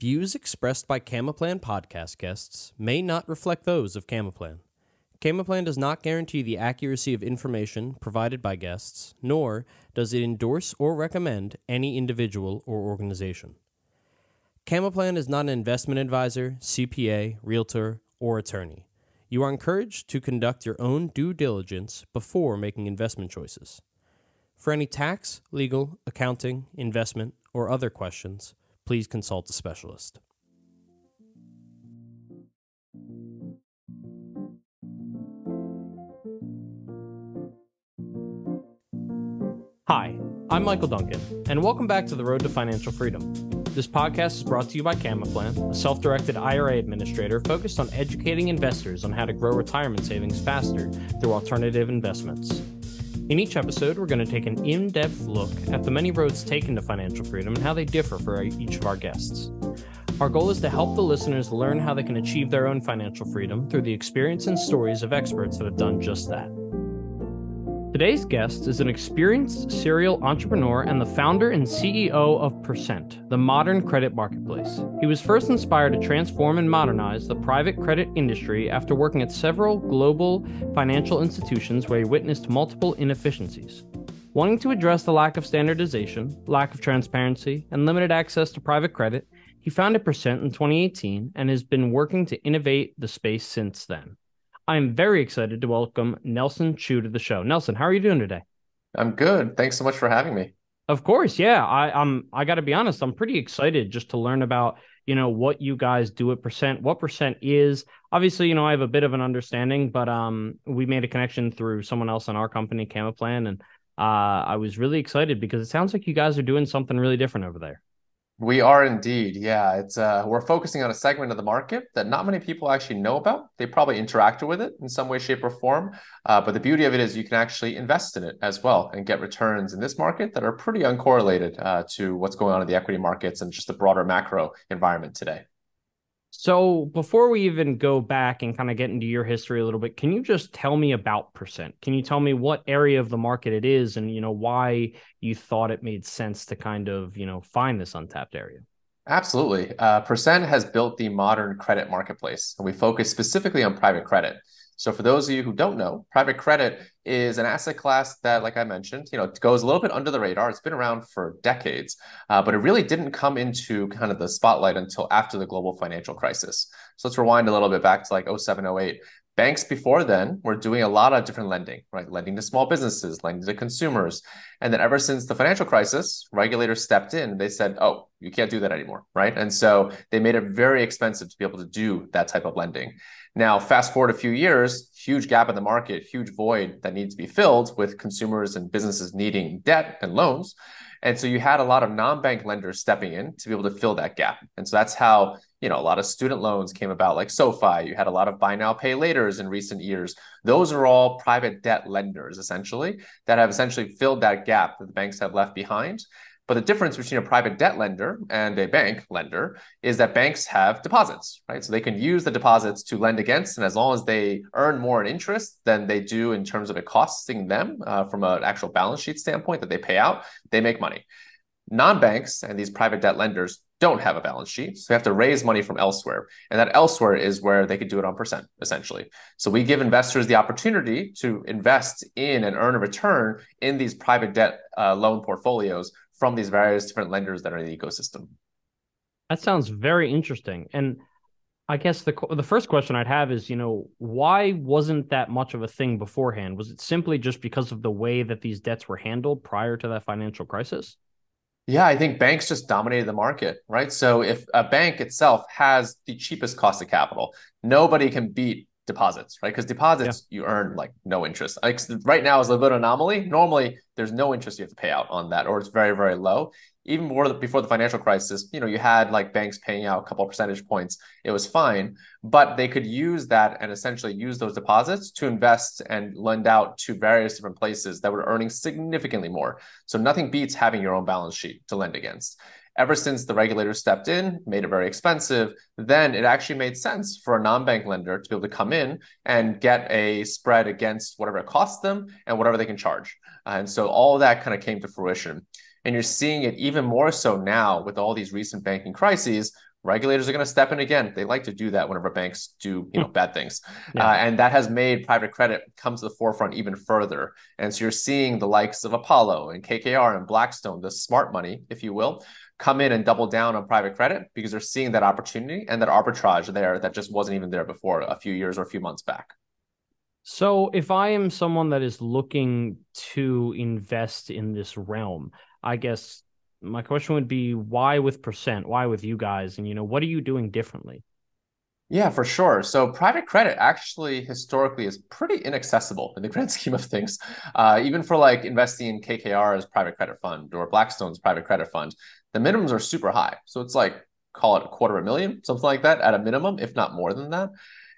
Views expressed by Camaplan podcast guests may not reflect those of Camaplan. Camaplan does not guarantee the accuracy of information provided by guests, nor does it endorse or recommend any individual or organization. Camaplan is not an investment advisor, CPA, realtor, or attorney. You are encouraged to conduct your own due diligence before making investment choices. For any tax, legal, accounting, investment, or other questions, please consult a specialist. Hi, I'm Michael Duncan, and welcome back to the Road to Financial Freedom. This podcast is brought to you by Camaplan, a self directed IRA administrator focused on educating investors on how to grow retirement savings faster through alternative investments. In each episode, we're going to take an in depth look at the many roads taken to financial freedom and how they differ for each of our guests. Our goal is to help the listeners learn how they can achieve their own financial freedom through the experience and stories of experts that have done just that. Today's guest is an experienced serial entrepreneur and the founder and CEO of Percent, the modern credit marketplace. He was first inspired to transform and modernize the private credit industry after working at several global financial institutions where he witnessed multiple inefficiencies. Wanting to address the lack of standardization, lack of transparency, and limited access to private credit, he founded Percent in 2018 and has been working to innovate the space since then. I'm very excited to welcome Nelson Chu to the show. Nelson, how are you doing today? I'm good. Thanks so much for having me. Of course, yeah. I, I'm. I got to be honest. I'm pretty excited just to learn about you know what you guys do at Percent, what Percent is. Obviously, you know I have a bit of an understanding, but um, we made a connection through someone else in our company, Camaplan, and uh, I was really excited because it sounds like you guys are doing something really different over there. We are indeed. Yeah, it's uh, we're focusing on a segment of the market that not many people actually know about. They probably interacted with it in some way, shape, or form. Uh, but the beauty of it is you can actually invest in it as well and get returns in this market that are pretty uncorrelated uh, to what's going on in the equity markets and just the broader macro environment today. So before we even go back and kind of get into your history a little bit, can you just tell me about Percent? Can you tell me what area of the market it is and you know why you thought it made sense to kind of, you know, find this untapped area? Absolutely. Uh, Percent has built the modern credit marketplace, and we focus specifically on private credit. So for those of you who don't know, private credit is an asset class that, like I mentioned, you know, goes a little bit under the radar. It's been around for decades, uh, but it really didn't come into kind of the spotlight until after the global financial crisis. So let's rewind a little bit back to like 07, 08. Banks before then were doing a lot of different lending, right? Lending to small businesses, lending to consumers. And then ever since the financial crisis, regulators stepped in. and They said, oh, you can't do that anymore, right? And so they made it very expensive to be able to do that type of lending. Now, fast forward a few years, huge gap in the market, huge void that needs to be filled with consumers and businesses needing debt and loans. And so you had a lot of non-bank lenders stepping in to be able to fill that gap. And so that's how, you know, a lot of student loans came about, like SoFi. You had a lot of buy now, pay laters in recent years. Those are all private debt lenders, essentially, that have essentially filled that gap that the banks have left behind. But the difference between a private debt lender and a bank lender is that banks have deposits, right? So they can use the deposits to lend against, and as long as they earn more in interest than they do in terms of it costing them uh, from an actual balance sheet standpoint that they pay out, they make money. Non-banks and these private debt lenders don't have a balance sheet, so they have to raise money from elsewhere, and that elsewhere is where they could do it on percent, essentially. So we give investors the opportunity to invest in and earn a return in these private debt uh, loan portfolios from these various different lenders that are in the ecosystem. That sounds very interesting. And I guess the the first question I'd have is, you know, why wasn't that much of a thing beforehand? Was it simply just because of the way that these debts were handled prior to that financial crisis? Yeah, I think banks just dominated the market, right? So if a bank itself has the cheapest cost of capital, nobody can beat deposits, right? Because deposits yeah. you earn like no interest. Like right now is a little bit anomaly. Normally, there's no interest you have to pay out on that, or it's very very low. Even more before the financial crisis, you know, you had like banks paying out a couple percentage points. It was fine, but they could use that and essentially use those deposits to invest and lend out to various different places that were earning significantly more. So nothing beats having your own balance sheet to lend against ever since the regulators stepped in, made it very expensive, then it actually made sense for a non-bank lender to be able to come in and get a spread against whatever it costs them and whatever they can charge. and so all that kind of came to fruition. And you're seeing it even more so now with all these recent banking crises regulators are going to step in again. They like to do that whenever banks do, you know, bad things, Yeah. uh, and that has made private credit come to the forefront even further. And so you're seeing the likes of Apollo and KKR and Blackstone, the smart money, if you will, come in and double down on private credit because they're seeing that opportunity and that arbitrage there that just wasn't even there before a few years or a few months back. So, if I am someone that is looking to invest in this realm, I guess my question would be why with percent? Why with you guys? And, you know, what are you doing differently? Yeah, for sure. So private credit actually historically is pretty inaccessible in the grand scheme of things. Uh, even for like investing in KKR's private credit fund or Blackstone's private credit fund, the minimums are super high. So it's like call it a quarter of a million, something like that at a minimum, if not more than that.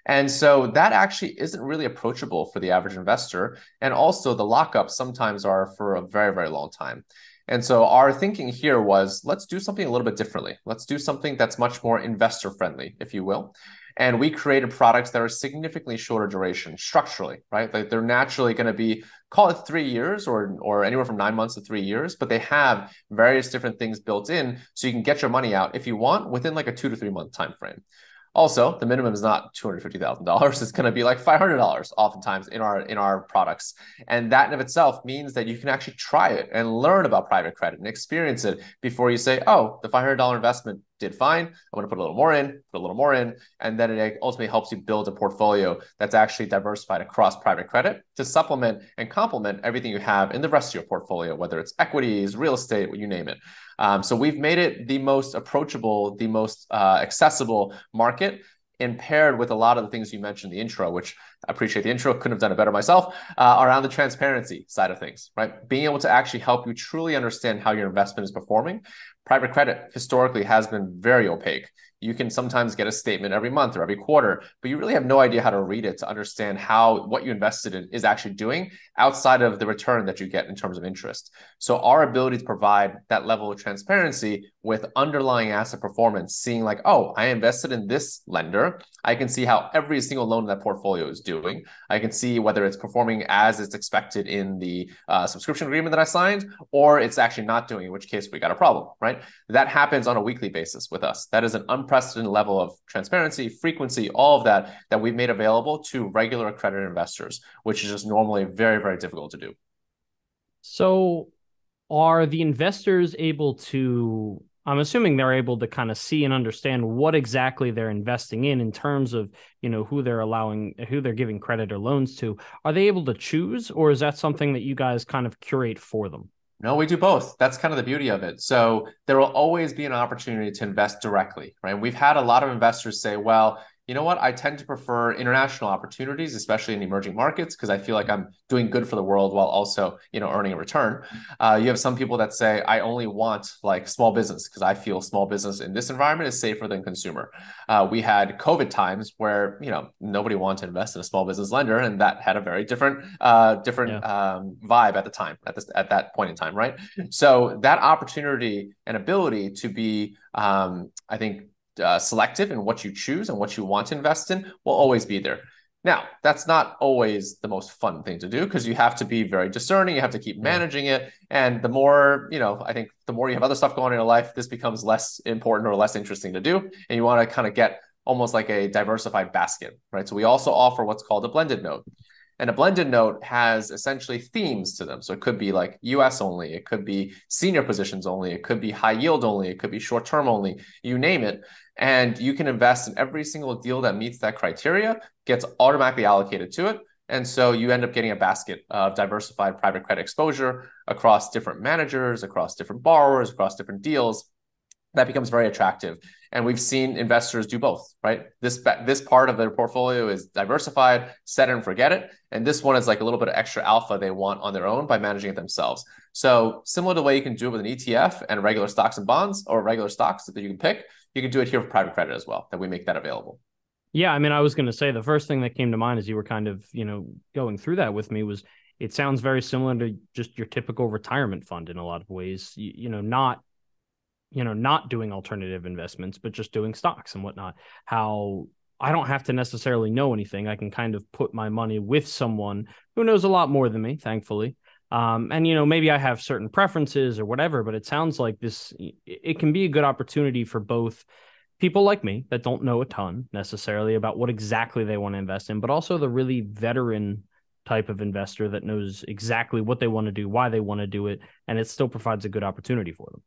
And so that actually isn't really approachable for the average investor. And also the lockups sometimes are for a very, very long time. And so our thinking here was let's do something a little bit differently. Let's do something that's much more investor friendly, if you will. And we created products that are significantly shorter duration structurally, right? Like they're naturally going to be, call it three years or, or anywhere from nine months to three years, but they have various different things built in so you can get your money out if you want within like a two to three month time frame. Also, the minimum is not two hundred fifty thousand dollars; it's going to be like five hundred dollars, oftentimes in our in our products, and that in of itself means that you can actually try it and learn about private credit and experience it before you say, "Oh, the five hundred dollar investment did fine. I'm going to put a little more in, put a little more in, and then it ultimately helps you build a portfolio that's actually diversified across private credit to supplement and complement everything you have in the rest of your portfolio, whether it's equities, real estate, what you name it. Um, so we've made it the most approachable, the most uh, accessible market and paired with a lot of the things you mentioned in the intro, which I appreciate the intro, couldn't have done it better myself, uh, around the transparency side of things, right? Being able to actually help you truly understand how your investment is performing. Private credit historically has been very opaque you can sometimes get a statement every month or every quarter, but you really have no idea how to read it to understand how what you invested in is actually doing outside of the return that you get in terms of interest. So our ability to provide that level of transparency with underlying asset performance, seeing like, oh, I invested in this lender. I can see how every single loan in that portfolio is doing. I can see whether it's performing as it's expected in the uh, subscription agreement that I signed, or it's actually not doing, in which case we got a problem, right? That happens on a weekly basis with us. That is an unprecedented level of transparency, frequency, all of that that we've made available to regular accredited investors, which is just normally very, very difficult to do. So, are the investors able to? I'm assuming they're able to kind of see and understand what exactly they're investing in in terms of you know who they're allowing, who they're giving credit or loans to. Are they able to choose, or is that something that you guys kind of curate for them? No, we do both. That's kind of the beauty of it. So there will always be an opportunity to invest directly, right? We've had a lot of investors say, well, you know what? I tend to prefer international opportunities, especially in emerging markets, because I feel like I'm doing good for the world while also, you know, earning a return. Uh, you have some people that say, I only want like small business because I feel small business in this environment is safer than consumer. Uh, we had COVID times where, you know, nobody wanted to invest in a small business lender, and that had a very different, uh, different yeah. um, vibe at the time, at this, at that point in time, right? So that opportunity and ability to be, um, I think, uh, selective in what you choose and what you want to invest in will always be there. Now, that's not always the most fun thing to do because you have to be very discerning. You have to keep managing it. And the more, you know, I think the more you have other stuff going on in your life, this becomes less important or less interesting to do. And you want to kind of get almost like a diversified basket, right? So we also offer what's called a blended note. And a blended note has essentially themes to them. So it could be like US only, it could be senior positions only, it could be high yield only, it could be short term only, you name it. And you can invest in every single deal that meets that criteria, gets automatically allocated to it. And so you end up getting a basket of diversified private credit exposure across different managers, across different borrowers, across different deals. That becomes very attractive. And we've seen investors do both, right? This this part of their portfolio is diversified, set and forget it. And this one is like a little bit of extra alpha they want on their own by managing it themselves. So similar to the way you can do it with an ETF and regular stocks and bonds or regular stocks that you can pick, you can do it here for private credit as well, that we make that available. Yeah, I mean, I was going to say the first thing that came to mind as you were kind of, you know, going through that with me was it sounds very similar to just your typical retirement fund in a lot of ways. You, you know, not you know, not doing alternative investments, but just doing stocks and whatnot. How I don't have to necessarily know anything. I can kind of put my money with someone who knows a lot more than me, thankfully. Um, and you know, maybe I have certain preferences or whatever, but it sounds like this it can be a good opportunity for both people like me that don't know a ton necessarily about what exactly they want to invest in, but also the really veteran type of investor that knows exactly what they want to do, why they want to do it, and it still provides a good opportunity for them.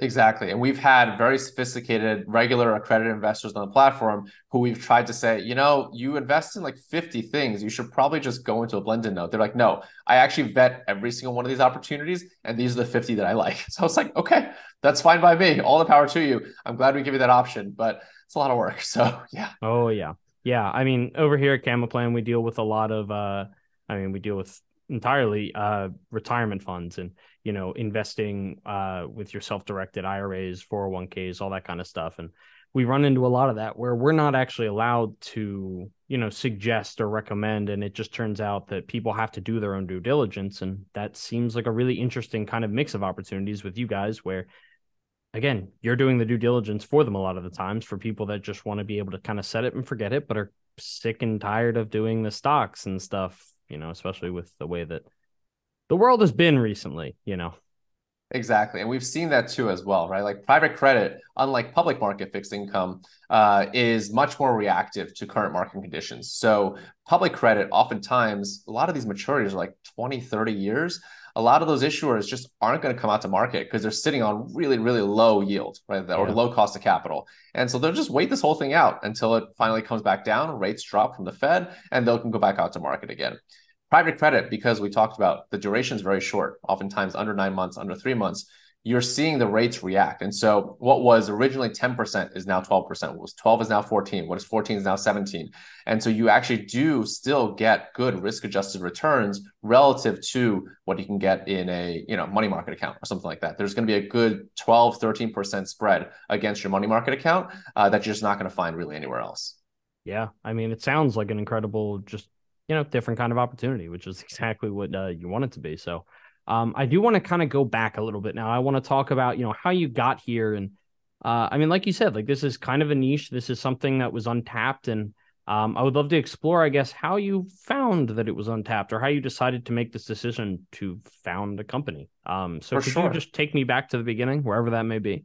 Exactly. And we've had very sophisticated, regular accredited investors on the platform who we've tried to say, you know, you invest in like 50 things. You should probably just go into a blended note. They're like, no, I actually vet every single one of these opportunities. And these are the 50 that I like. So I was like, okay, that's fine by me. All the power to you. I'm glad we give you that option, but it's a lot of work. So yeah. Oh, yeah. Yeah. I mean, over here at Camaplan, we deal with a lot of, uh, I mean, we deal with entirely uh, retirement funds and you know investing uh, with your self-directed IRAs, 401ks, all that kind of stuff. And we run into a lot of that where we're not actually allowed to you know suggest or recommend and it just turns out that people have to do their own due diligence and that seems like a really interesting kind of mix of opportunities with you guys where again you're doing the due diligence for them a lot of the times for people that just want to be able to kind of set it and forget it but are sick and tired of doing the stocks and stuff you know, especially with the way that the world has been recently, you know. Exactly. And we've seen that too as well, right? Like private credit, unlike public market fixed income, uh, is much more reactive to current market conditions. So public credit, oftentimes, a lot of these maturities are like 20, 30 years. A lot of those issuers just aren't going to come out to market because they're sitting on really, really low yield, right? Or yeah. low cost of capital. And so they'll just wait this whole thing out until it finally comes back down, rates drop from the Fed, and they'll can go back out to market again. Private credit, because we talked about the duration is very short, oftentimes under nine months, under three months, you're seeing the rates react. And so what was originally 10% is now 12%. What was 12 is now 14. What is 14 is now 17. And so you actually do still get good risk adjusted returns relative to what you can get in a, you know, money market account or something like that. There's going to be a good 12, 13% spread against your money market account uh, that you're just not going to find really anywhere else. Yeah. I mean, it sounds like an incredible just you know, different kind of opportunity, which is exactly what uh, you want it to be. So, um, I do want to kind of go back a little bit now. I want to talk about, you know, how you got here. And uh, I mean, like you said, like this is kind of a niche. This is something that was untapped. And um, I would love to explore, I guess, how you found that it was untapped or how you decided to make this decision to found a company. Um, so, For could sure. you just take me back to the beginning, wherever that may be?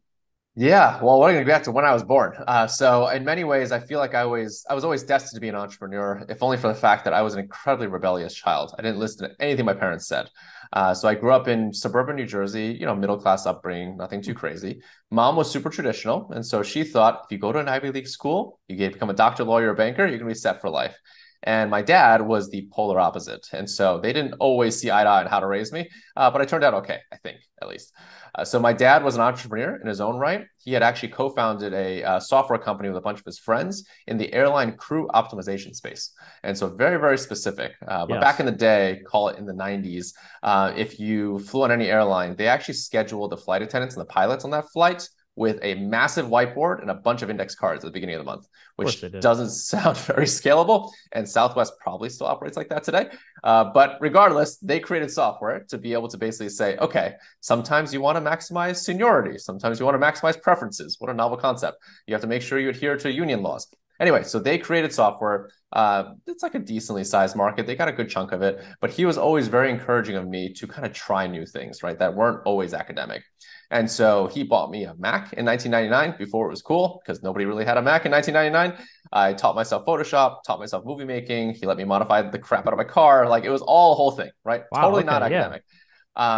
Yeah, well, we're going to go back to when I was born. Uh, so, in many ways, I feel like I always, I was always destined to be an entrepreneur, if only for the fact that I was an incredibly rebellious child. I didn't listen to anything my parents said. Uh, so, I grew up in suburban New Jersey, you know, middle class upbringing, nothing too crazy. Mom was super traditional, and so she thought if you go to an Ivy League school, you get become a doctor, lawyer, banker, you're going to be set for life. And my dad was the polar opposite. And so they didn't always see eye to eye on how to raise me, uh, but I turned out okay, I think, at least. Uh, so my dad was an entrepreneur in his own right. He had actually co-founded a uh, software company with a bunch of his friends in the airline crew optimization space, and so very very specific. Uh, but yes. back in the day, call it in the '90s, uh, if you flew on any airline, they actually scheduled the flight attendants and the pilots on that flight with a massive whiteboard and a bunch of index cards at the beginning of the month, which doesn't sound very scalable. And Southwest probably still operates like that today. Uh, but regardless, they created software to be able to basically say, okay, sometimes you want to maximize seniority, sometimes you want to maximize preferences. What a novel concept. You have to make sure you adhere to union laws. Anyway, so they created software. Uh, it's like a decently sized market. They got a good chunk of it, but he was always very encouraging of me to kind of try new things, right? That weren't always academic. And so he bought me a Mac in 1999 before it was cool because nobody really had a Mac in 1999. I taught myself Photoshop, taught myself movie making. He let me modify the crap out of my car. Like it was all a whole thing, right? Wow, totally okay, not academic. Yeah.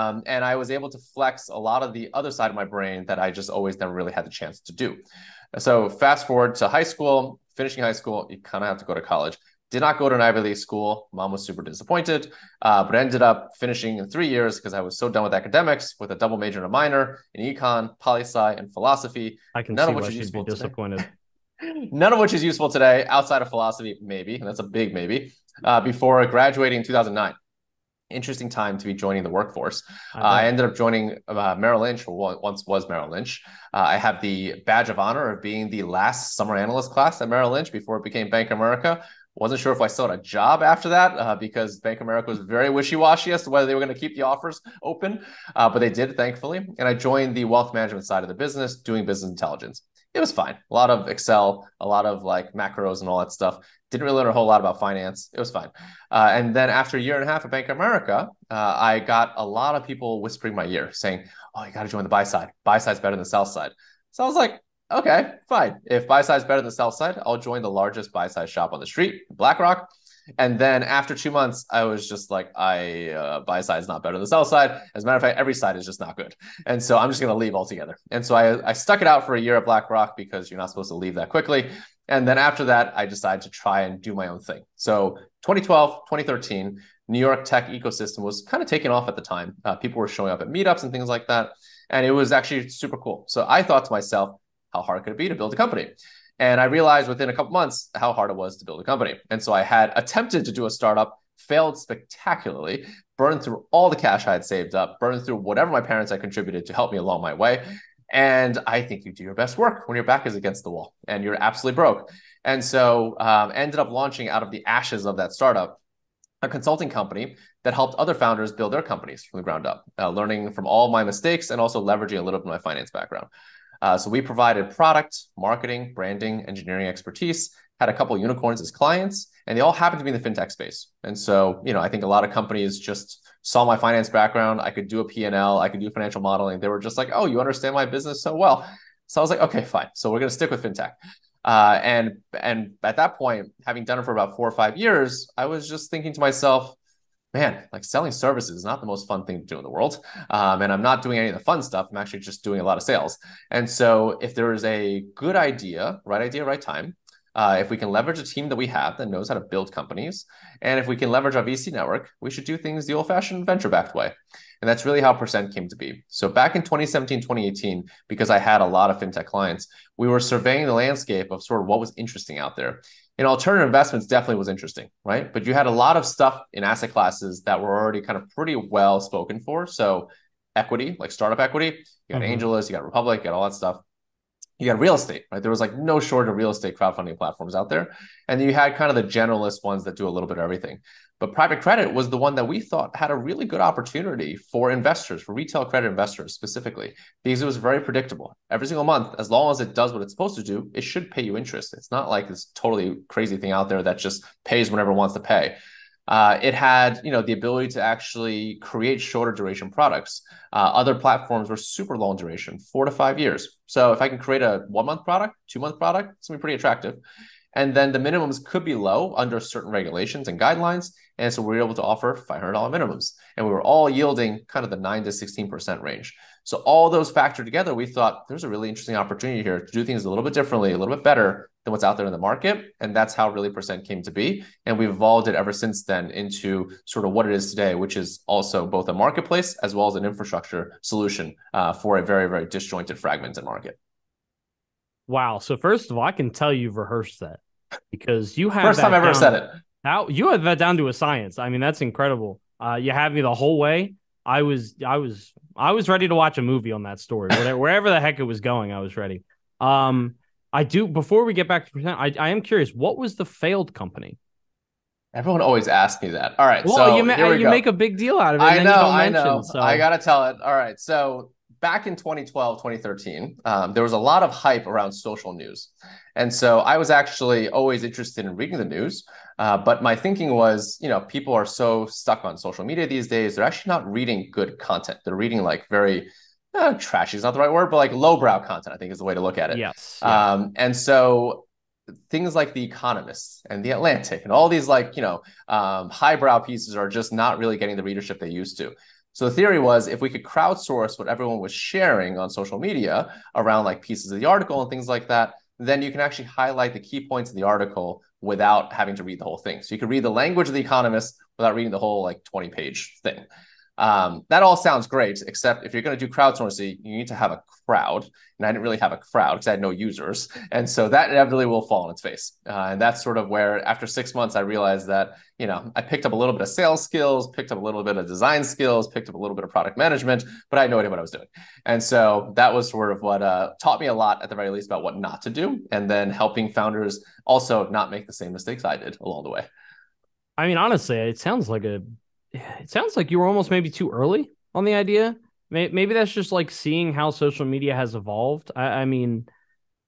Um, and I was able to flex a lot of the other side of my brain that I just always never really had the chance to do. So fast forward to high school, finishing high school, you kind of have to go to college. Did not go to an Ivy League school. Mom was super disappointed, uh, but ended up finishing in three years because I was so done with academics with a double major and a minor in econ, poli sci, and philosophy. I can none see of which why is useful be disappointed. none of which is useful today outside of philosophy, maybe, and that's a big maybe. Uh, before graduating in 2009 interesting time to be joining the workforce. I, uh, I ended up joining uh, Merrill Lynch, or once was Merrill Lynch. Uh, I have the badge of honor of being the last summer analyst class at Merrill Lynch before it became Bank of America, wasn't sure if I still had a job after that uh, because Bank of America was very wishy washy as to whether they were going to keep the offers open, uh, but they did, thankfully. And I joined the wealth management side of the business doing business intelligence. It was fine. A lot of Excel, a lot of like macros and all that stuff. Didn't really learn a whole lot about finance. It was fine. Uh, and then after a year and a half at Bank of America, uh, I got a lot of people whispering my ear saying, Oh, you got to join the buy side. Buy side's better than the sell side. So I was like, okay, fine. If buy side's better than the sell side, I'll join the largest buy side shop on the street, BlackRock. And then after two months, I was just like, I uh, buy side is not better than sell side. As a matter of fact, every side is just not good. And so I'm just going to leave altogether. And so I, I stuck it out for a year at BlackRock because you're not supposed to leave that quickly. And then after that, I decided to try and do my own thing. So 2012, 2013, New York tech ecosystem was kind of taking off at the time. Uh, people were showing up at meetups and things like that. And it was actually super cool. So I thought to myself, how hard could it be to build a company? And I realized within a couple months how hard it was to build a company. And so I had attempted to do a startup, failed spectacularly, burned through all the cash I had saved up, burned through whatever my parents had contributed to help me along my way. And I think you do your best work when your back is against the wall and you're absolutely broke. And so um, ended up launching out of the ashes of that startup a consulting company that helped other founders build their companies from the ground up, uh, learning from all my mistakes and also leveraging a little bit of my finance background. Uh, so we provided product, marketing, branding, engineering expertise, had a couple unicorns as clients, and they all happened to be in the fintech space. And so, you know, I think a lot of companies just saw my finance background. I could do a P&L, I could do financial modeling. They were just like, oh, you understand my business so well. So I was like, okay, fine. So we're going to stick with fintech. Uh, and and at that point, having done it for about four or five years, I was just thinking to myself, man, like selling services is not the most fun thing to do in the world. Um, and I'm not doing any of the fun stuff. I'm actually just doing a lot of sales. And so if there is a good idea, right idea, right time, uh, if we can leverage a team that we have that knows how to build companies, and if we can leverage our VC network, we should do things the old fashioned venture backed way. And that's really how Percent came to be. So back in 2017, 2018, because I had a lot of fintech clients, we were surveying the landscape of sort of what was interesting out there in alternative investments definitely was interesting, right? But you had a lot of stuff in asset classes that were already kind of pretty well spoken for. So equity, like startup equity, you got mm-hmm. AngelList, you got Republic, you got all that stuff. You got real estate, right? There was like no shortage of real estate crowdfunding platforms out there. And you had kind of the generalist ones that do a little bit of everything. But private credit was the one that we thought had a really good opportunity for investors, for retail credit investors specifically, because it was very predictable. Every single month, as long as it does what it's supposed to do, it should pay you interest. It's not like this totally crazy thing out there that just pays whenever it wants to pay. Uh, it had, you know, the ability to actually create shorter duration products. Uh, other platforms were super long duration, four to five years. So if I can create a one month product, two month product, it's gonna be pretty attractive. And then the minimums could be low under certain regulations and guidelines. And so we were able to offer $500 minimums. And we were all yielding kind of the 9 to 16% range. So all those factored together, we thought there's a really interesting opportunity here to do things a little bit differently, a little bit better than what's out there in the market. And that's how Really Percent came to be. And we've evolved it ever since then into sort of what it is today, which is also both a marketplace as well as an infrastructure solution uh, for a very, very disjointed, fragmented market. Wow. So first of all, I can tell you've rehearsed that because you have first time I've ever said it. Now you have that down to a science. I mean, that's incredible. Uh, you have me the whole way. I was, I was, I was ready to watch a movie on that story. Whatever, wherever the heck it was going, I was ready. Um, I do. Before we get back to percent, I, I am curious. What was the failed company? Everyone always asks me that. All right, well, so you, ma- you make a big deal out of it. I know, I know. So. I gotta tell it. All right, so back in 2012, 2013, um, there was a lot of hype around social news. And so I was actually always interested in reading the news. Uh, but my thinking was, you know, people are so stuck on social media these days, they're actually not reading good content. They're reading like very uh, trashy is not the right word, but like lowbrow content, I think is the way to look at it. Yes. Yeah. Um, and so things like The Economist and The Atlantic and all these like, you know, um, highbrow pieces are just not really getting the readership they used to. So the theory was if we could crowdsource what everyone was sharing on social media around like pieces of the article and things like that, then you can actually highlight the key points in the article without having to read the whole thing. So you could read the language of the economist without reading the whole like 20 page thing. Um, that all sounds great, except if you're going to do crowdsourcing, you need to have a crowd. And I didn't really have a crowd because I had no users. And so that inevitably will fall on its face. Uh, and that's sort of where, after six months, I realized that, you know, I picked up a little bit of sales skills, picked up a little bit of design skills, picked up a little bit of product management, but I had no idea what I was doing. And so that was sort of what uh, taught me a lot, at the very least, about what not to do. And then helping founders also not make the same mistakes I did along the way. I mean, honestly, it sounds like a it sounds like you were almost maybe too early on the idea. Maybe that's just like seeing how social media has evolved. I, I mean,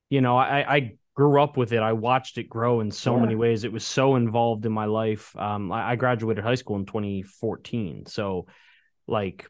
you know, I, I grew up with it. I watched it grow in so yeah. many ways. It was so involved in my life. Um, I, I graduated high school in 2014, so like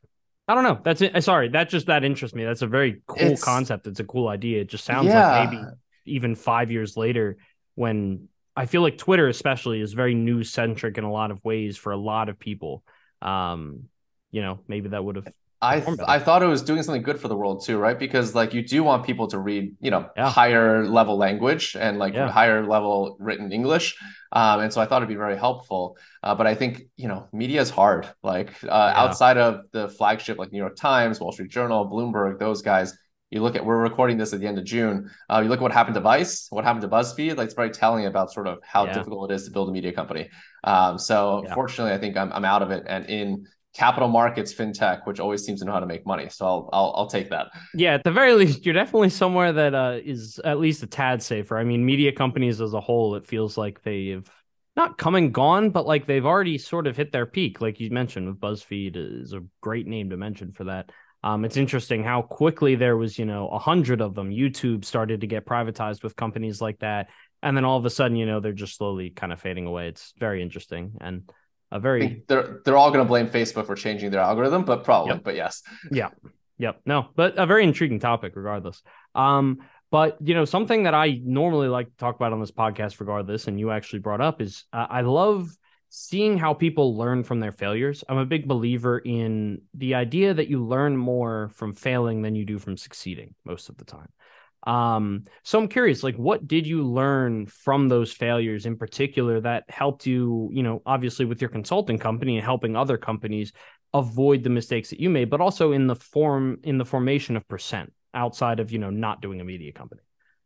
I don't know. That's it. Sorry, that just that interests me. That's a very cool It's- concept. It's a cool idea. It just sounds Yeah. like maybe even five years later, when I feel like Twitter, especially, is very news centric in a lot of ways for a lot of people. Um, you know, maybe that would have. I better. I thought it was doing something good for the world too, right? Because like you do want people to read, you know, Yeah. higher level language and like Yeah. higher level written English. Um, and so I thought it'd be very helpful. Uh, but I think, you know, media is hard. Like uh, outside of the flagship like New York Times, Wall Street Journal, Bloomberg, those guys, you look at we're recording this at the end of June. Uh, you look at what happened to Vice, what happened to BuzzFeed, like it's very telling about sort of how Yeah. difficult it is to build a media company. Um, so Yeah. fortunately, I think I'm I'm out of it and in capital markets, fintech, which always seems to know how to make money. So I'll I'll, I'll take that. Yeah, at the very least, you're definitely somewhere that uh, is at least a tad safer. I mean, media companies as a whole, it feels like they've not come and gone, but like they've already sort of hit their peak. Like you mentioned, with BuzzFeed is a great name to mention for that. Um, it's interesting how quickly there was, you know, a hundred of them. YouTube started to get privatized with companies like that, and then all of a sudden, you know, they're just slowly kind of fading away. It's very interesting and a very they're they're all going to blame Facebook for changing their algorithm, but probably, Yep. but yes. Yeah, yep. No, but a very intriguing topic regardless. Um, but you know, something that I normally like to talk about on this podcast regardless, and you actually brought up is uh, I love seeing how people learn from their failures. I'm a big believer in the idea that you learn more from failing than you do from succeeding most of the time. Um, so I'm curious, like, what did you learn from those failures in particular that helped you, you know, obviously with your consulting company and helping other companies avoid the mistakes that you made, but also in the form in the formation of percent outside of, you know, not doing a media company.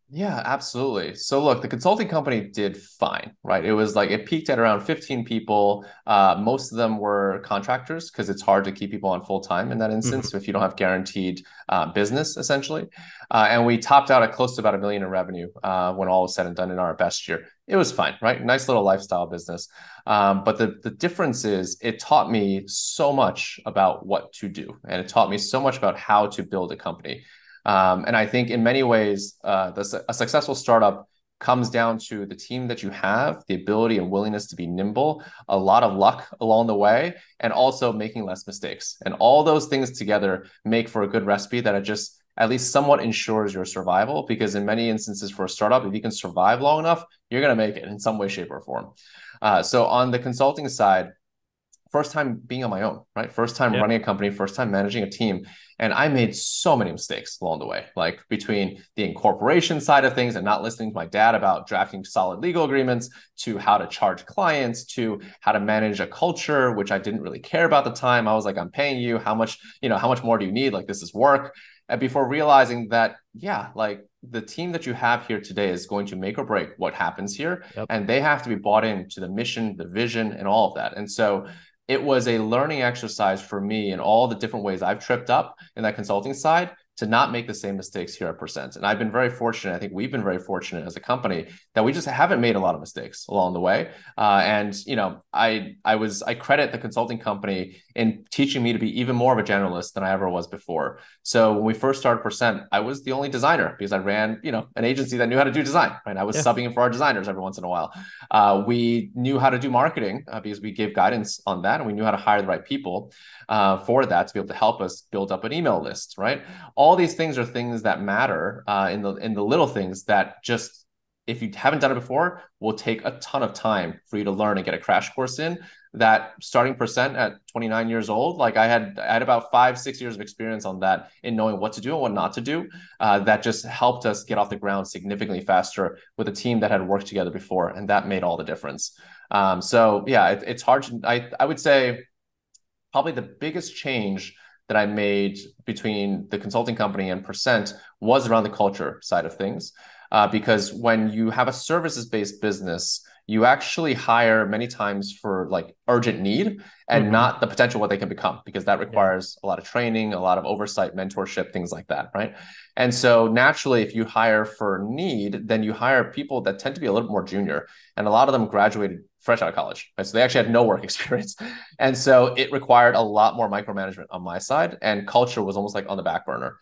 Yeah, absolutely. So look, the consulting company did fine, right? It was like it peaked at around 15 people. Uh, most of them were contractors because it's hard to keep people on full time in that instance if you don't have guaranteed uh, business, essentially. Uh, and we topped out at close to about a million in revenue uh, when all was said and done in our best year. It was fine, right? Nice little lifestyle business. Um, but the the difference is it taught me so much about what to do, and it taught me so much about how to build a company. Um, and I think in many ways, uh, the, a successful startup comes down to the team that you have, the ability and willingness to be nimble, a lot of luck along the way, and also making less mistakes. And all those things together make for a good recipe that it just at least somewhat ensures your survival. Because in many instances for a startup, if you can survive long enough, you're going to make it in some way, shape, or form. Uh, so on the consulting side, first time being on my own, right? First time Yeah. running a company, first time managing a team. And I made so many mistakes along the way, like between the incorporation side of things and not listening to my dad about drafting solid legal agreements, to how to charge clients, to how to manage a culture, which I didn't really care about at the time. I was like, I'm paying you. How much, you know, how much more do you need? Like, this is work. And before realizing that, yeah, like the team that you have here today is going to make or break what happens here. Yep. And they have to be bought into the mission, the vision, and all of that. And so it was a learning exercise for me in all the different ways I've tripped up in that consulting side to not make the same mistakes here at Percent. And I've been very fortunate. I think we've been very fortunate as a company that we just haven't made a lot of mistakes along the way. Uh, and you know, I I was I credit the consulting company in teaching me to be even more of a generalist than I ever was before. So when we first started Percent, I was the only designer because I ran you know an agency that knew how to do design. Right, I was Yeah. subbing in for our designers every once in a while. Uh, we knew how to do marketing uh, because we gave guidance on that, and we knew how to hire the right people uh, for that to be able to help us build up an email list. Right, all these things are things that matter uh, in the in the little things that just if you haven't done it before will take a ton of time for you to learn and get a crash course in. That starting percent at 29 years old like i had i had about five six years of experience on that in knowing what to do and what not to do uh, that just helped us get off the ground significantly faster with a team that had worked together before and that made all the difference. Um, so yeah it, it's hard to I, I would say probably the biggest change that I made between the consulting company and Percent was around the culture side of things. Uh, because when you have a services based business, you actually hire many times for like urgent need and Mhm. not the potential what they can become, because that requires a lot of training, a lot of oversight, mentorship, things like that, right? And so naturally, if you hire for need, then you hire people that tend to be a little more junior, and a lot of them graduated fresh out of college, right? So they actually had no work experience. And so it required a lot more micromanagement on my side, and culture was almost like on the back burner.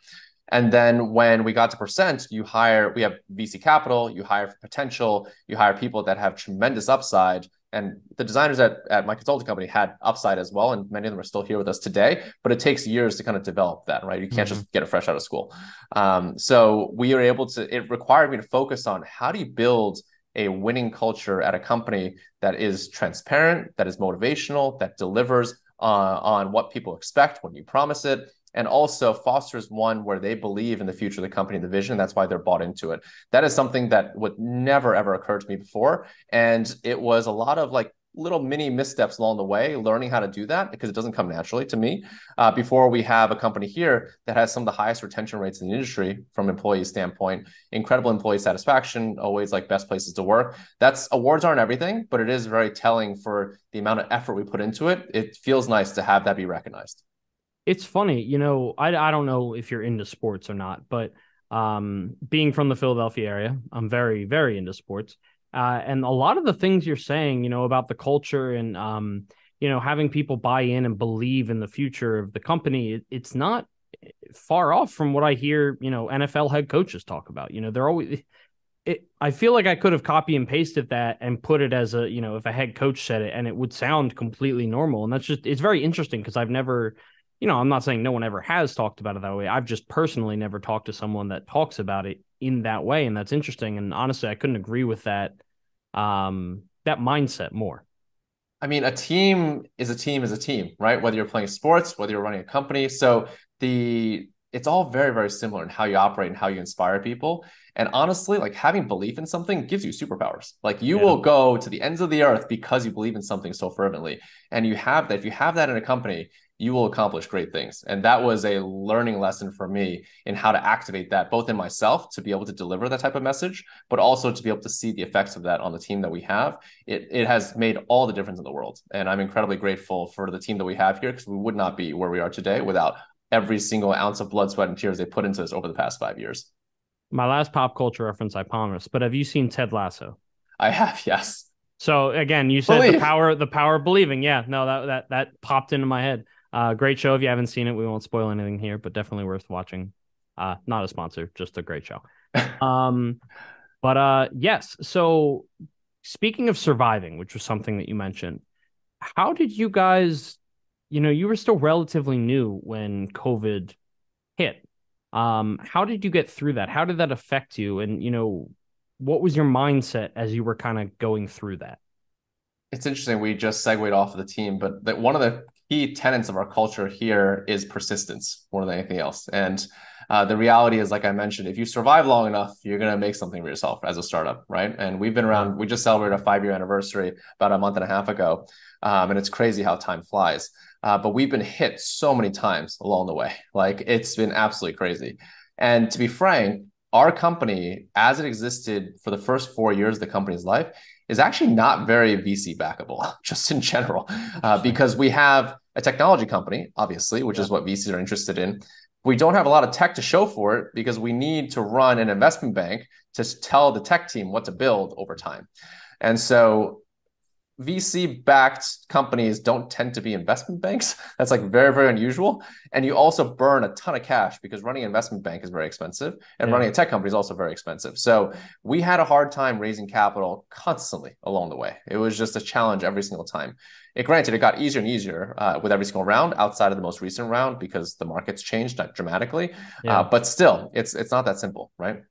And then when we got to percent, you hire, we have VC capital, you hire for potential, you hire people that have tremendous upside. And the designers at, at my consulting company had upside as well. And many of them are still here with us today, but it takes years to kind of develop that, right? You can't mm-hmm. just get it fresh out of school. Um, so we were able to, it required me to focus on how do you build a winning culture at a company that is transparent, that is motivational, that delivers uh, on what people expect when you promise it, and also fosters one where they believe in the future of the company, the vision. That's why they're bought into it. That is something that would never ever occur to me before, and it was a lot of like little mini missteps along the way, learning how to do that because it doesn't come naturally to me. Uh, before we have a company here that has some of the highest retention rates in the industry from employee standpoint, incredible employee satisfaction, always like best places to work. That's awards aren't everything, but it is very telling for the amount of effort we put into it. It feels nice to have that be recognized. It's funny, you know, I, I don't know if you're into sports or not, but um, being from the Philadelphia area, I'm very, very into sports. Uh, and a lot of the things you're saying, you know, about the culture and, um, you know, having people buy in and believe in the future of the company, it, it's not far off from what I hear, you know, NFL head coaches talk about. You know, they're always, it, I feel like I could have copy and pasted that and put it as a, you know, if a head coach said it and it would sound completely normal. And that's just, it's very interesting because I've never, you know, I'm not saying no one ever has talked about it that way. I've just personally never talked to someone that talks about it in that way, and that's interesting. And honestly, I couldn't agree with that um, that mindset more. I mean, a team is a team is a team, right? Whether you're playing sports, whether you're running a company, so the it's all very very similar in how you operate and how you inspire people. And honestly, like having belief in something gives you superpowers. Like you yeah. will go to the ends of the earth because you believe in something so fervently. And you have that if you have that in a company, you will accomplish great things. And that was a learning lesson for me in how to activate that, both in myself to be able to deliver that type of message, but also to be able to see the effects of that on the team that we have. It, it has made all the difference in the world. And I'm incredibly grateful for the team that we have here because we would not be where we are today without every single ounce of blood, sweat, and tears they put into this over the past five years. My last pop culture reference, I promise. But have you seen Ted Lasso? I have, yes. So again, you said Believe. the power, the power of believing. Yeah, no, that that that popped into my head. Uh, great show. If you haven't seen it, we won't spoil anything here, but definitely worth watching. Uh, not a sponsor, just a great show. um, but uh, yes. So speaking of surviving, which was something that you mentioned, how did you guys? You know, you were still relatively new when COVID hit. Um, how did you get through that? How did that affect you? And you know, what was your mindset as you were kind of going through that? It's interesting. We just segued off of the team, but that one of the key tenets of our culture here is persistence more than anything else. And uh, the reality is, like I mentioned, if you survive long enough, you're going to make something for yourself as a startup, right? And we've been around, we just celebrated a five year anniversary about a month and a half ago. Um, and it's crazy how time flies. Uh, but we've been hit so many times along the way. Like it's been absolutely crazy. And to be frank, our company, as it existed for the first four years of the company's life, is actually not very VC backable, just in general, uh, because we have a technology company, obviously, which yeah. is what VCs are interested in. We don't have a lot of tech to show for it because we need to run an investment bank to tell the tech team what to build over time. And so VC backed companies don't tend to be investment banks. That's like very, very unusual. And you also burn a ton of cash because running an investment bank is very expensive and yeah. running a tech company is also very expensive. So we had a hard time raising capital constantly along the way. It was just a challenge every single time. It granted, it got easier and easier uh, with every single round outside of the most recent round because the market's changed dramatically. Yeah. Uh, but still, it's it's not that simple, right?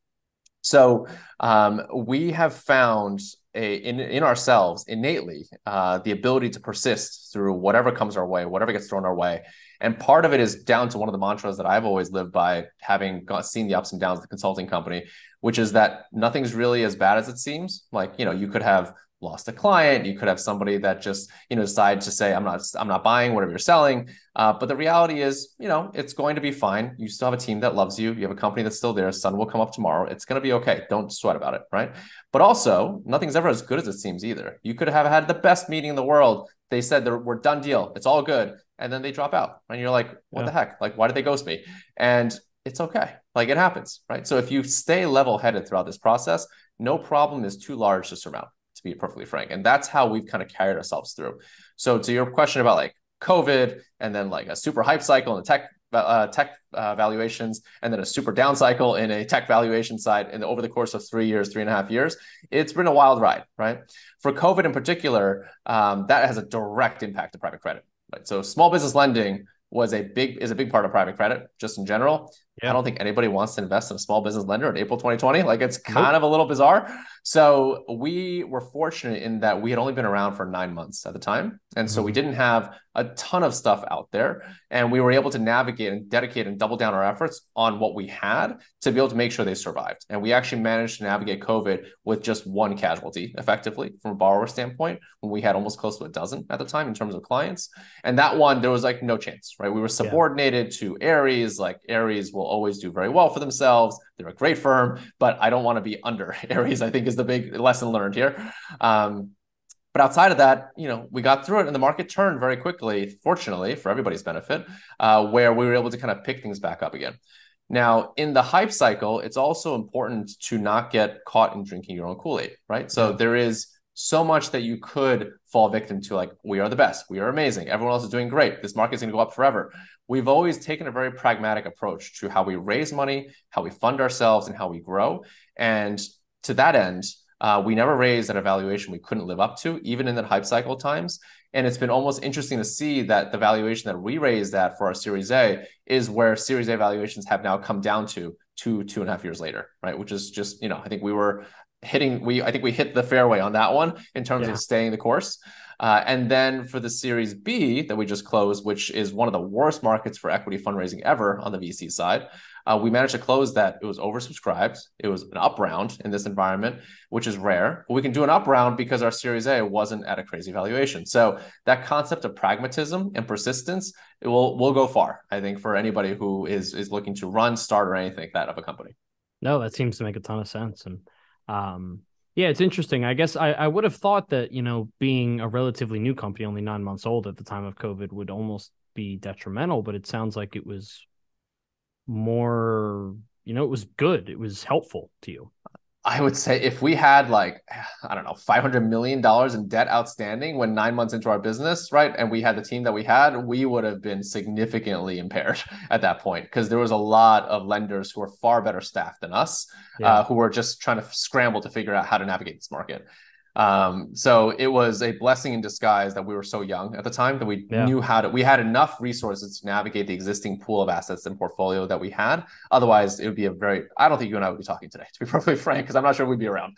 So um, we have found a, in, in ourselves innately uh, the ability to persist through whatever comes our way, whatever gets thrown our way. And part of it is down to one of the mantras that I've always lived by, having got, seen the ups and downs of the consulting company, which is that nothing's really as bad as it seems. Like, you know, you could have lost a client. You could have somebody that just you know decide to say i'm not i'm not buying whatever you're selling. Uh, but the reality is you know it's going to be fine. You still have a team that loves you. You have a company that's still there. Sun will come up tomorrow. It's going to be okay. Don't sweat about it right? But also nothing's ever as good as it seems either. You could have had the best meeting in the world. They said we're done deal. It's all good. And then they drop out. And you're like what yeah. the heck? Like why did they ghost me? And it's okay. Like it happens right? So if you stay level headed throughout this process no problem is too large to surmount be perfectly frank. And that's how we've kind of carried ourselves through. So to your question about like COVID and then like a super hype cycle in the tech uh, tech uh, valuations and then a super down cycle in a tech valuation side and over the course of three years three and a half years it's been a wild ride right for covid in particular um, that has a direct impact to private credit right so small business lending was a big is a big part of private credit just in general. Yeah. I don't think anybody wants to invest in a small business lender in April 2020. Like it's kind nope. of a little bizarre. So we were fortunate in that we had only been around for nine months at the time. And so mm-hmm. we didn't have a ton of stuff out there. And we were able to navigate and dedicate and double down our efforts on what we had to be able to make sure they survived. And we actually managed to navigate COVID with just one casualty effectively from a borrower standpoint, when we had almost close to a dozen at the time in terms of clients. And that one, there was like no chance, right? We were subordinated yeah. to Ares, Like Ares will always do very well for themselves. They're a great firm, but I don't want to be under Ares, I think is the big lesson learned here. Um, but outside of that, you know, we got through it and the market turned very quickly, fortunately for everybody's benefit, uh, where we were able to kind of pick things back up again. Now, in the hype cycle, it's also important to not get caught in drinking your own Kool Aid, right? So there is so much that you could fall victim to, like, we are the best, we are amazing, everyone else is doing great, this market is going to go up forever. We've always taken a very pragmatic approach to how we raise money, how we fund ourselves, and how we grow. And to that end, uh, we never raised at a valuation we couldn't live up to, even in the hype cycle times. And it's been almost interesting to see that the valuation that we raised at for our Series A is where Series A valuations have now come down to two, two and a half years later, right? Which is just, you know, I think we were hitting, we, I think we hit the fairway on that one in terms yeah. of staying the course. Uh, and then for the Series B that we just closed, which is one of the worst markets for equity fundraising ever on the VC side, uh, we managed to close that. It was oversubscribed. It was an up round in this environment, which is rare. But we can do an up round because our Series A wasn't at a crazy valuation. So that concept of pragmatism and persistence it will will go far. I think for anybody who is is looking to run, start, or anything like that of a company. No, that seems to make a ton of sense. And um, yeah, it's interesting. I guess I, I would have thought that, you know, being a relatively new company, only nine months old at the time of COVID, would almost be detrimental, but it sounds like it was more you know it was good it was helpful to you i would say if we had like i don't know 500 million dollars in debt outstanding when 9 months into our business right and we had the team that we had we would have been significantly impaired at that point because there was a lot of lenders who were far better staffed than us yeah. uh, who were just trying to scramble to figure out how to navigate this market um, so it was a blessing in disguise that we were so young at the time that we yeah. knew how to, we had enough resources to navigate the existing pool of assets and portfolio that we had. Otherwise, it would be a very, I don't think you and I would be talking today, to be perfectly frank, because I'm not sure we'd be around.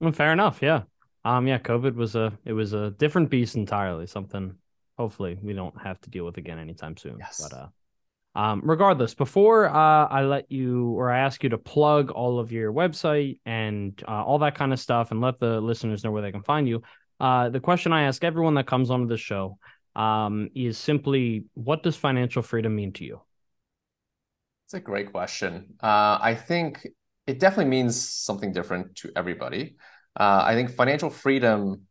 Well, fair enough. Yeah. Um, yeah, COVID was a, it was a different beast entirely, something hopefully we don't have to deal with again anytime soon. Yes. But, uh, um, regardless, before uh, I let you or I ask you to plug all of your website and uh, all that kind of stuff and let the listeners know where they can find you, uh, the question I ask everyone that comes onto the show um, is simply what does financial freedom mean to you? It's a great question. Uh, I think it definitely means something different to everybody. Uh, I think financial freedom,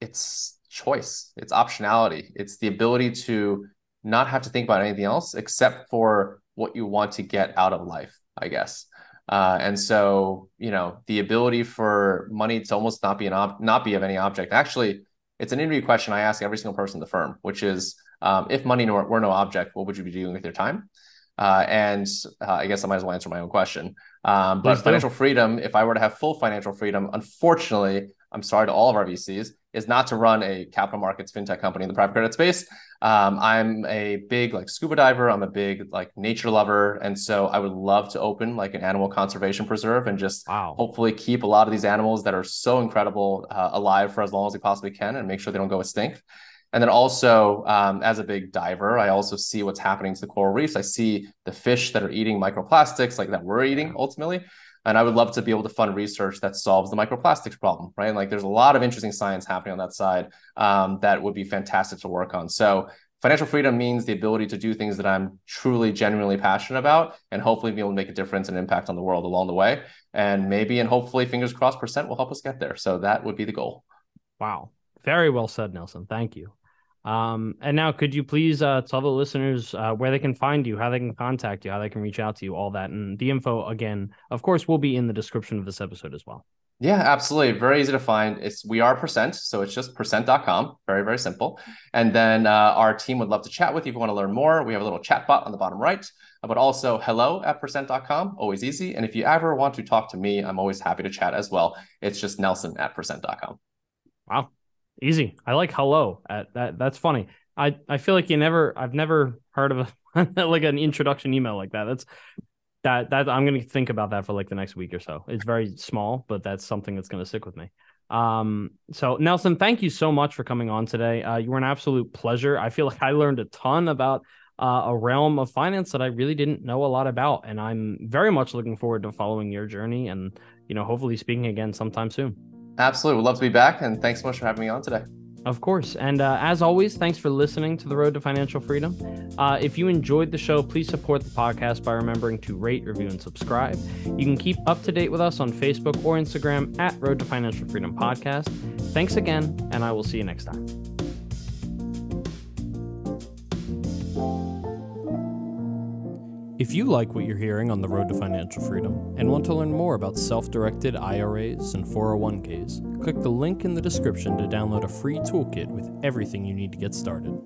it's choice, it's optionality, it's the ability to not have to think about anything else except for what you want to get out of life, I guess. Uh, and so, you know, the ability for money to almost not be an ob- not be of any object. Actually, it's an interview question I ask every single person in the firm, which is, um, if money were, were, no object, what would you be doing with your time? Uh, and uh, I guess I might as well answer my own question. Um, but financial freedom, if I were to have full financial freedom, unfortunately, I'm sorry to all of our VCs, is not to run a capital markets fintech company in the private credit space. Um, I'm a big like scuba diver. I'm a big like nature lover, and so I would love to open like an animal conservation preserve and just wow. hopefully keep a lot of these animals that are so incredible uh, alive for as long as we possibly can, and make sure they don't go extinct. And then also, um, as a big diver, I also see what's happening to the coral reefs. I see the fish that are eating microplastics, like that we're eating ultimately. And I would love to be able to fund research that solves the microplastics problem, right? Like there's a lot of interesting science happening on that side um, that would be fantastic to work on. So financial freedom means the ability to do things that I'm truly, genuinely passionate about, and hopefully be able to make a difference and impact on the world along the way. And maybe and hopefully, fingers crossed, percent will help us get there. So that would be the goal. Wow. Very well said, Nelson. Thank you. Um, and now, could you please uh, tell the listeners uh, where they can find you, how they can contact you, how they can reach out to you, all that, and the info again, of course, will be in the description of this episode as well. Yeah, absolutely. Very easy to find. It's we are percent, so it's just percent.com. Very, very simple. And then uh, our team would love to chat with you if you want to learn more. We have a little chat bot on the bottom right, but also hello at percent.com. Always easy. And if you ever want to talk to me, I'm always happy to chat as well. It's just Nelson at percent.com. Wow. Easy. I like hello. At that that's funny. I I feel like you never I've never heard of a like an introduction email like that. That's that that I'm gonna think about that for like the next week or so. It's very small, but that's something that's gonna stick with me. Um, so Nelson, thank you so much for coming on today. Uh, you were an absolute pleasure. I feel like I learned a ton about uh, a realm of finance that I really didn't know a lot about, and I'm very much looking forward to following your journey and you know hopefully speaking again sometime soon. Absolutely, We'd love to be back, and thanks so much for having me on today. Of course. And uh, as always, thanks for listening to The Road to Financial Freedom. Uh, if you enjoyed the show, please support the podcast by remembering to rate, review, and subscribe. You can keep up to date with us on Facebook or Instagram at Road to Financial Freedom Podcast. Thanks again, and I will see you next time. If you like what you're hearing on the road to financial freedom and want to learn more about self directed IRAs and 401ks, click the link in the description to download a free toolkit with everything you need to get started.